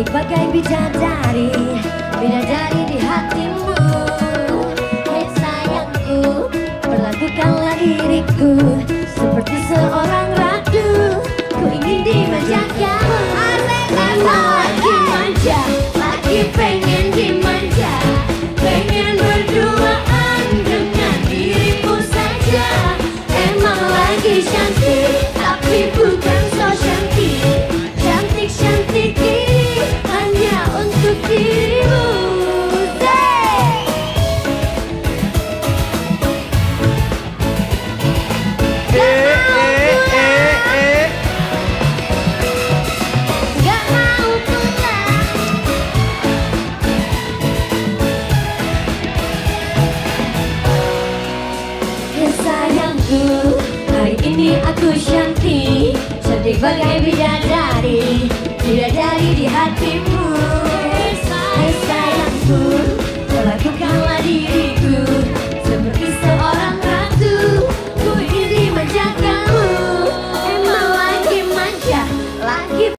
Cantik bagai bidadari Bidadari di hatimu. Hei sayangku Perlakukanlah diriku Seperti seorang ratu. Ku ingin dimanjakan Emang lagi manja Lagi pengen dimanja Pengen berduaan dengan dirimu saja. Emang lagi cantik sayangku Hari ini aku cantik Cantik bagai bidadari Bidadari di hatimu